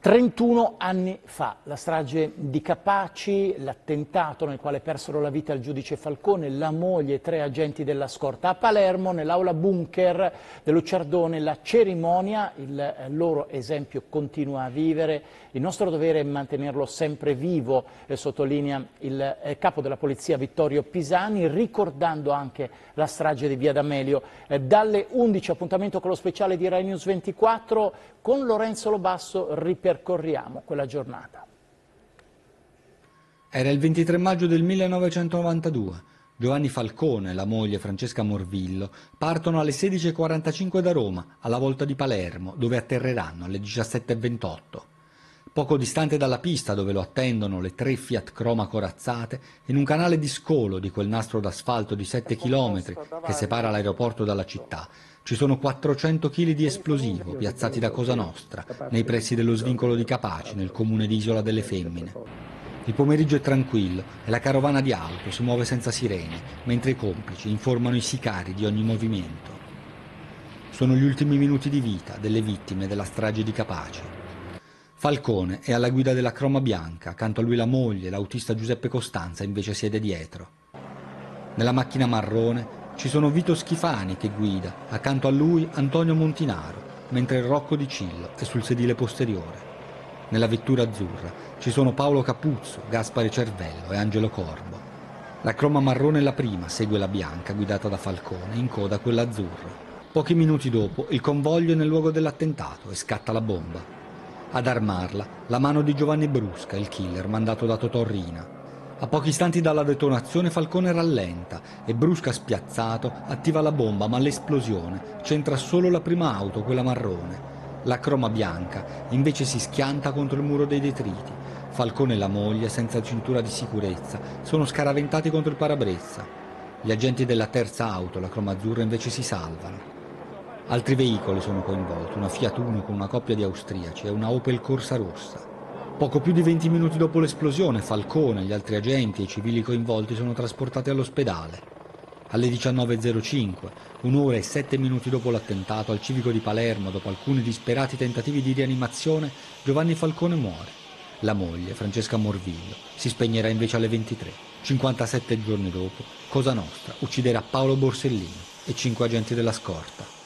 31 anni fa, la strage di Capaci, l'attentato nel quale persero la vita il giudice Falcone, la moglie e tre agenti della scorta. A Palermo, nell'aula bunker dell'Ucciardone, la cerimonia, il eh, loro esempio continua a vivere. Il nostro dovere è mantenerlo sempre vivo, eh, sottolinea il eh, capo della polizia Vittorio Pisani, ricordando anche la strage di Via D'Amelio. Dalle 11 appuntamento con lo speciale di Rai News 24 con Lorenzo Lobasso ripercorriamo quella giornata. Era il 23 maggio del 1992. Giovanni Falcone e la moglie Francesca Morvillo partono alle 16.45 da Roma, alla volta di Palermo, dove atterreranno alle 17.28. Poco distante dalla pista dove lo attendono le tre Fiat Croma corazzate, in un canale di scolo di quel nastro d'asfalto di 7 km che separa l'aeroporto dalla città, ci sono 400 kg di esplosivo piazzati da Cosa Nostra, nei pressi dello svincolo di Capaci, nel comune di Isola delle Femmine. Il pomeriggio è tranquillo e la carovana di auto si muove senza sirene, mentre i complici informano i sicari di ogni movimento. Sono gli ultimi minuti di vita delle vittime della strage di Capaci. Falcone è alla guida della Croma Bianca, accanto a lui la moglie, l'autista Giuseppe Costanza invece siede dietro. Nella macchina marrone ci sono Vito Schifani che guida, accanto a lui Antonio Montinaro, mentre Rocco Di Cillo è sul sedile posteriore. Nella vettura azzurra ci sono Paolo Capuzzo, Gaspare Cervello e Angelo Corbo. La croma marrone è la prima, segue la bianca, guidata da Falcone, in coda quella azzurra. Pochi minuti dopo il convoglio è nel luogo dell'attentato e scatta la bomba. Ad armarla la mano di Giovanni Brusca, il killer mandato da Totò Rina, a pochi istanti dalla detonazione Falcone rallenta e Brusca spiazzato attiva la bomba, ma l'esplosione centra solo la prima auto, quella marrone. La croma bianca invece si schianta contro il muro dei detriti. Falcone e la moglie, senza cintura di sicurezza, sono scaraventati contro il parabrezza. Gli agenti della terza auto, la croma azzurra, invece si salvano. Altri veicoli sono coinvolti, una Fiat Uno con una coppia di austriaci e una Opel Corsa Rossa. Poco più di 20 minuti dopo l'esplosione, Falcone, gli altri agenti e i civili coinvolti sono trasportati all'ospedale. Alle 19.05, un'ora e sette minuti dopo l'attentato al civico di Palermo, dopo alcuni disperati tentativi di rianimazione, Giovanni Falcone muore. La moglie, Francesca Morvillo, si spegnerà invece alle 23. 57 giorni dopo, Cosa Nostra ucciderà Paolo Borsellino e cinque agenti della scorta.